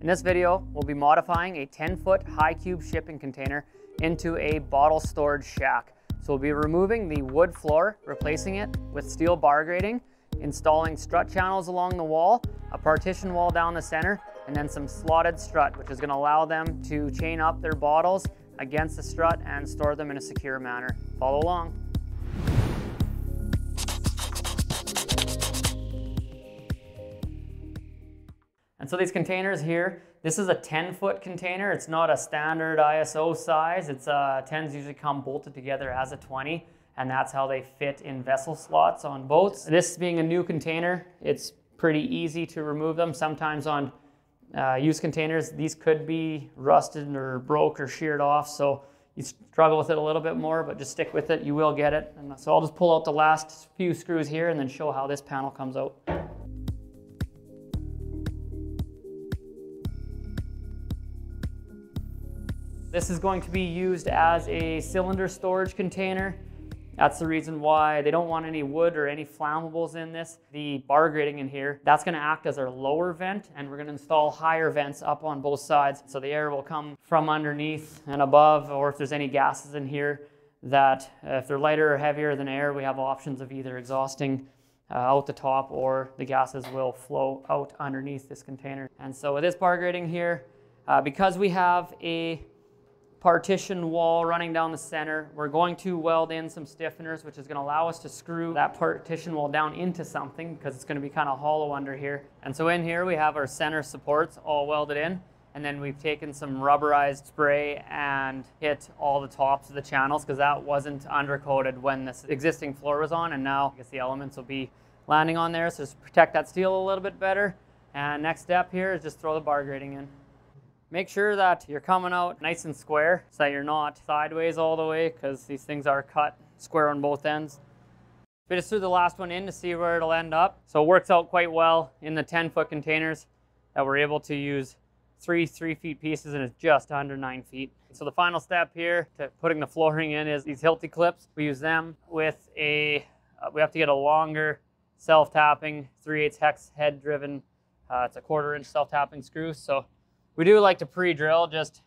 In this video, we'll be modifying a 10 foot high cube shipping container into a bottle storage shack. So we'll be removing the wood floor, replacing it with steel bar grating, installing strut channels along the wall, a partition wall down the center, and then some slotted strut, which is gonna allow them to chain up their bottles against the strut and store them in a secure manner. Follow along. And so these containers here, this is a 10 foot container. It's not a standard ISO size. It's uh, 10s usually come bolted together as a 20 and that's how they fit in vessel slots on boats. This being a new container, it's pretty easy to remove them. Sometimes on uh, used containers, these could be rusted or broke or sheared off. So you struggle with it a little bit more, but just stick with it. You will get it. And so I'll just pull out the last few screws here and then show how this panel comes out. This is going to be used as a cylinder storage container. That's the reason why they don't want any wood or any flammables in this. The bar grating in here, that's gonna act as our lower vent and we're gonna install higher vents up on both sides. So the air will come from underneath and above or if there's any gases in here that uh, if they're lighter or heavier than air, we have options of either exhausting uh, out the top or the gases will flow out underneath this container. And so with this bar grating here, uh, because we have a partition wall running down the center. We're going to weld in some stiffeners, which is going to allow us to screw that partition wall down into something because it's going to be kind of hollow under here. And so in here we have our center supports all welded in. And then we've taken some rubberized spray and hit all the tops of the channels because that wasn't undercoated when this existing floor was on. And now I guess the elements will be landing on there. So just protect that steel a little bit better. And next step here is just throw the bar grating in. Make sure that you're coming out nice and square so that you're not sideways all the way because these things are cut square on both ends. We just threw the last one in to see where it'll end up. So it works out quite well in the 10 foot containers that we're able to use three three feet pieces and it's just under nine feet. So the final step here to putting the flooring in is these Hilti clips. We use them with a, uh, we have to get a longer self-tapping 3 8 hex head driven, uh, it's a quarter inch self-tapping screw. So we do like to pre-drill just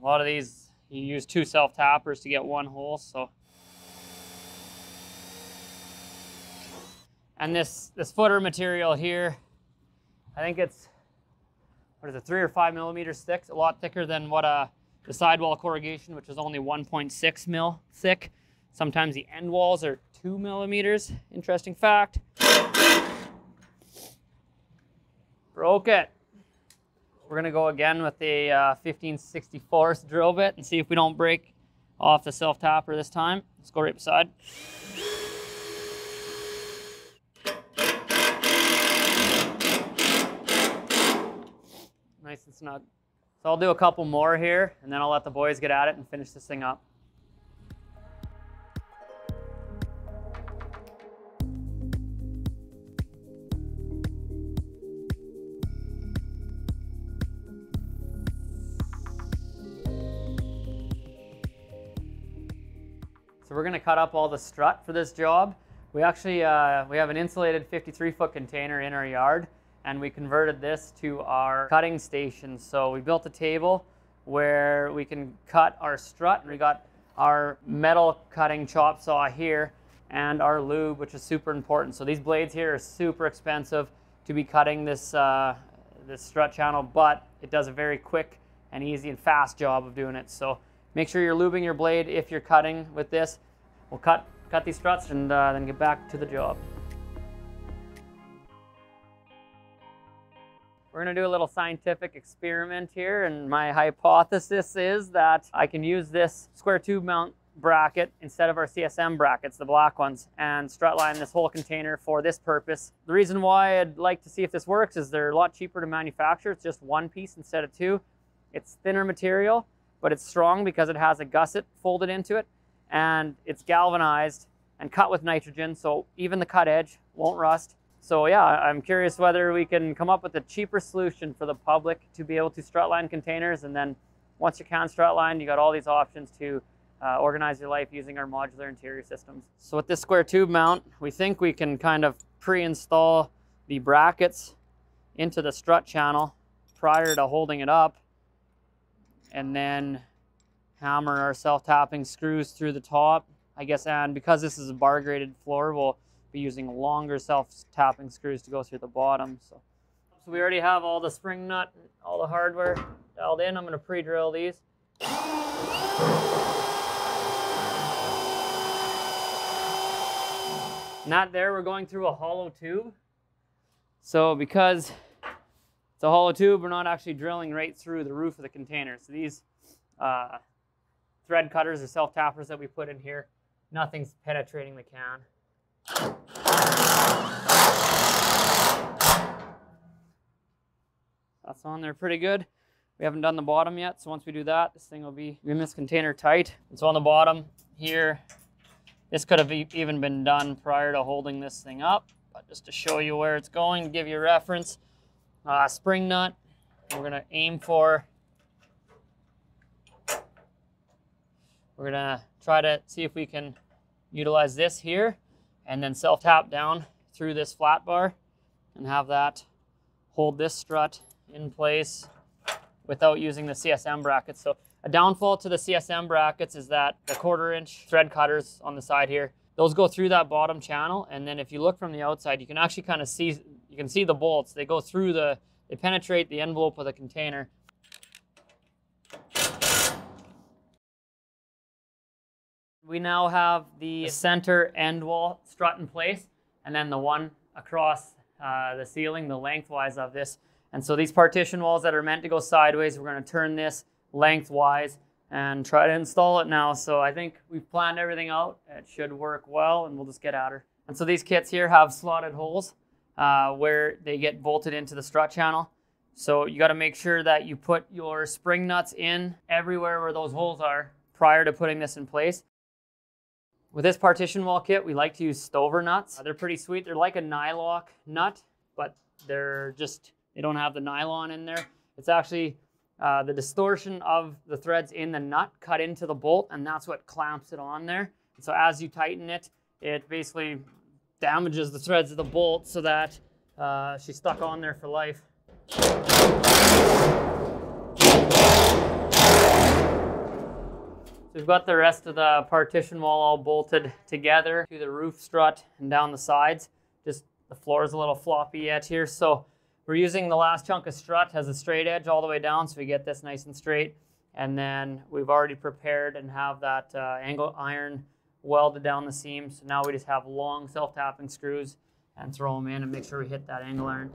a lot of these you use two self tappers to get one hole so. And this this footer material here I think it's what is it three or five millimeters thick a lot thicker than what uh the sidewall corrugation which is only 1.6 mil thick. Sometimes the end walls are two millimeters. Interesting fact. Broke it we're gonna go again with the uh, 1564 drill bit and see if we don't break off the self tapper this time. Let's go right beside. Nice and snug. So I'll do a couple more here and then I'll let the boys get at it and finish this thing up. We're gonna cut up all the strut for this job. We actually, uh, we have an insulated 53 foot container in our yard and we converted this to our cutting station. So we built a table where we can cut our strut. And we got our metal cutting chop saw here and our lube, which is super important. So these blades here are super expensive to be cutting this, uh, this strut channel, but it does a very quick and easy and fast job of doing it. So Make sure you're lubing your blade if you're cutting with this. We'll cut, cut these struts and uh, then get back to the job. We're gonna do a little scientific experiment here and my hypothesis is that I can use this square tube mount bracket instead of our CSM brackets, the black ones, and strut line this whole container for this purpose. The reason why I'd like to see if this works is they're a lot cheaper to manufacture. It's just one piece instead of two. It's thinner material but it's strong because it has a gusset folded into it and it's galvanized and cut with nitrogen so even the cut edge won't rust. So yeah, I'm curious whether we can come up with a cheaper solution for the public to be able to strut line containers and then once you can strut line, you got all these options to uh, organize your life using our modular interior systems. So with this square tube mount, we think we can kind of pre-install the brackets into the strut channel prior to holding it up and then hammer our self-tapping screws through the top. I guess, and because this is a bar graded floor, we'll be using longer self-tapping screws to go through the bottom. So, so we already have all the spring nut, all the hardware dialed in. I'm gonna pre-drill these. Not there, we're going through a hollow tube. So because it's a hollow tube, we're not actually drilling right through the roof of the container. So these uh, thread cutters or self-tappers that we put in here, nothing's penetrating the can. That's on there pretty good. We haven't done the bottom yet, so once we do that, this thing will be in this container tight. So on the bottom here, this could have even been done prior to holding this thing up, but just to show you where it's going, give you a reference. Uh, spring nut, we're gonna aim for. We're gonna try to see if we can utilize this here and then self-tap down through this flat bar and have that hold this strut in place without using the CSM brackets. So a downfall to the CSM brackets is that the quarter inch thread cutters on the side here, those go through that bottom channel. And then if you look from the outside, you can actually kind of see, you can see the bolts. They go through the, they penetrate the envelope of the container. We now have the center end wall strut in place and then the one across uh, the ceiling, the lengthwise of this. And so these partition walls that are meant to go sideways, we're going to turn this lengthwise and try to install it now. So I think we've planned everything out. It should work well and we'll just get at her. And so these kits here have slotted holes uh, where they get bolted into the strut channel. So you got to make sure that you put your spring nuts in everywhere where those holes are prior to putting this in place. With this partition wall kit, we like to use Stover nuts. They're pretty sweet. They're like a nylock nut, but they're just, they don't have the nylon in there. It's actually uh, the distortion of the threads in the nut cut into the bolt, and that's what clamps it on there. And so as you tighten it, it basically damages the threads of the bolt so that uh, she's stuck on there for life. We've got the rest of the partition wall all bolted together to the roof strut and down the sides. Just the floor is a little floppy yet here, so we're using the last chunk of strut as a straight edge all the way down so we get this nice and straight. And then we've already prepared and have that uh, angle iron welded down the seams. So now we just have long self-tapping screws and throw them in and make sure we hit that angle iron.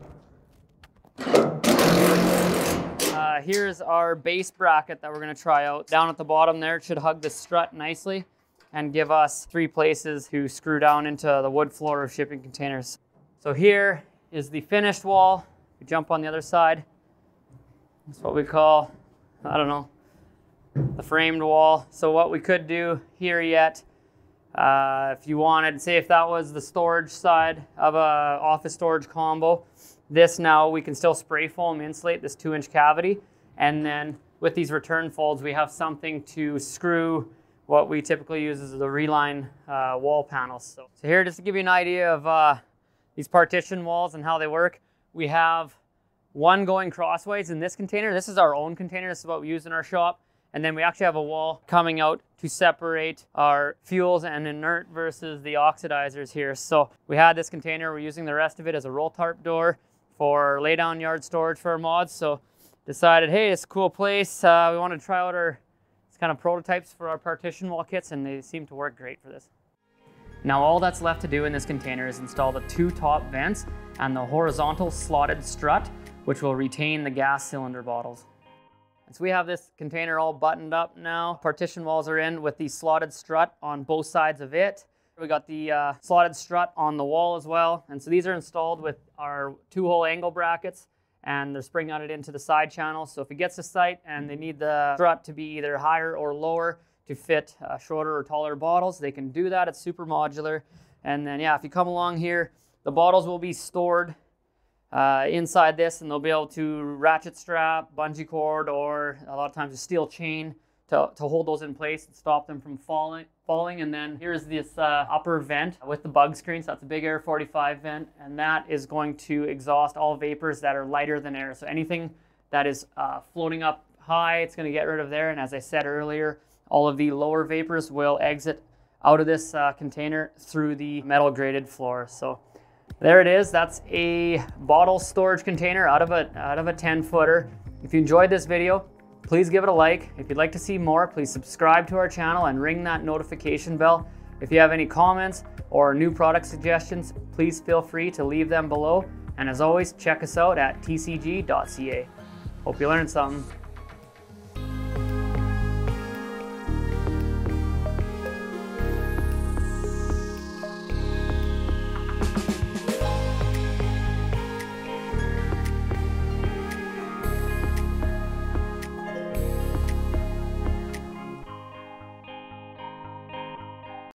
Uh, here's our base bracket that we're to try out. Down at the bottom there, it should hug the strut nicely and give us three places to screw down into the wood floor of shipping containers. So here is the finished wall. We jump on the other side. That's what we call, I don't know, the framed wall. So what we could do here yet, uh, if you wanted, say if that was the storage side of a office storage combo, this now we can still spray foam insulate this two inch cavity. And then with these return folds, we have something to screw what we typically use is the reline uh, wall panels. So, so, here, just to give you an idea of uh, these partition walls and how they work, we have one going crossways in this container. This is our own container. This is what we use in our shop. And then we actually have a wall coming out to separate our fuels and inert versus the oxidizers here. So we had this container. We're using the rest of it as a roll tarp door for lay down yard storage for our mods. So decided, hey, it's a cool place. Uh, we want to try out our kind of prototypes for our partition wall kits and they seem to work great for this. Now all that's left to do in this container is install the two top vents and the horizontal slotted strut, which will retain the gas cylinder bottles. And so we have this container all buttoned up now. Partition walls are in with the slotted strut on both sides of it. We got the uh, slotted strut on the wall as well. And so these are installed with our two hole angle brackets and they're spring mounted into the side channels. So if it gets to site and they need the strut to be either higher or lower, to fit uh, shorter or taller bottles. They can do that. It's super modular. And then, yeah, if you come along here, the bottles will be stored uh, inside this and they'll be able to ratchet strap, bungee cord, or a lot of times a steel chain to, to hold those in place and stop them from falling. Falling. And then here's this uh, upper vent with the bug screen. So that's a big Air 45 vent. And that is going to exhaust all vapors that are lighter than air. So anything that is uh, floating up high. It's going to get rid of there. And as I said earlier, all of the lower vapors will exit out of this uh, container through the metal grated floor. So there it is. That's a bottle storage container out of a, out of a 10 footer. If you enjoyed this video, please give it a like. If you'd like to see more, please subscribe to our channel and ring that notification bell. If you have any comments or new product suggestions, please feel free to leave them below. And as always, check us out at tcg.ca. Hope you learned something.